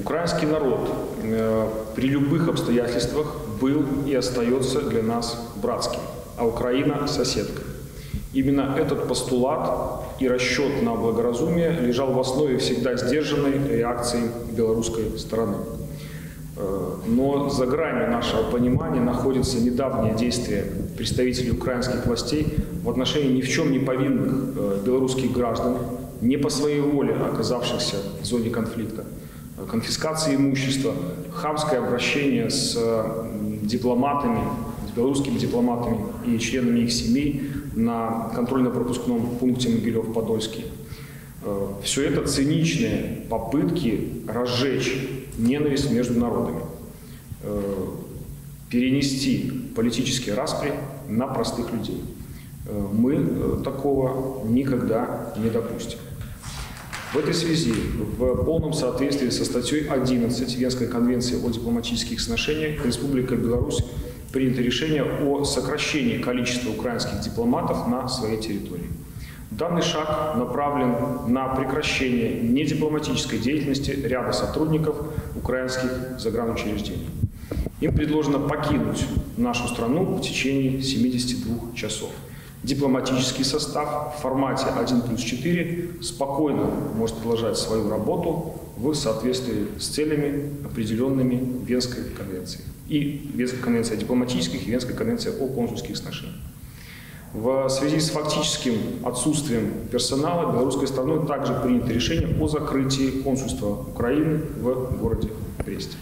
Украинский народ э, при любых обстоятельствах был и остается для нас братским, а Украина – соседкой. Именно этот постулат и расчет на благоразумие лежал в основе всегда сдержанной реакции белорусской стороны. Э, Но за гранью нашего понимания находится недавнее действие представителей украинских властей в отношении ни в чем не повинных э, белорусских граждан, не по своей воле оказавшихся в зоне конфликта, конфискации имущества, хамское обращение с м, дипломатами, с белорусскими дипломатами и членами их семей на контрольно-пропускном пункте Могилев-Подольский. Все это циничные попытки разжечь ненависть между народами, э, перенести политические распри на простых людей. Э, Мы э, такого никогда не допустим. В этой связи, в полном соответствии со статьей 11 Венской конвенции о дипломатических сношениях, Республика Беларусь принято решение о сокращении количества украинских дипломатов на своей территории. Данный шаг направлен на прекращение недипломатической деятельности ряда сотрудников украинских загранучреждений. Им предложено покинуть нашу страну в течение 72 часов. Дипломатический состав в формате 1 плюс 4 спокойно может продолжать свою работу в соответствии с целями, определенными Венской конвенцией. И Венской конвенцией о дипломатических, и Венской конвенцией о консульских сношениях. В связи с фактическим отсутствием персонала белорусской стороной также принято решение о закрытии консульства Украины в городе Бресте.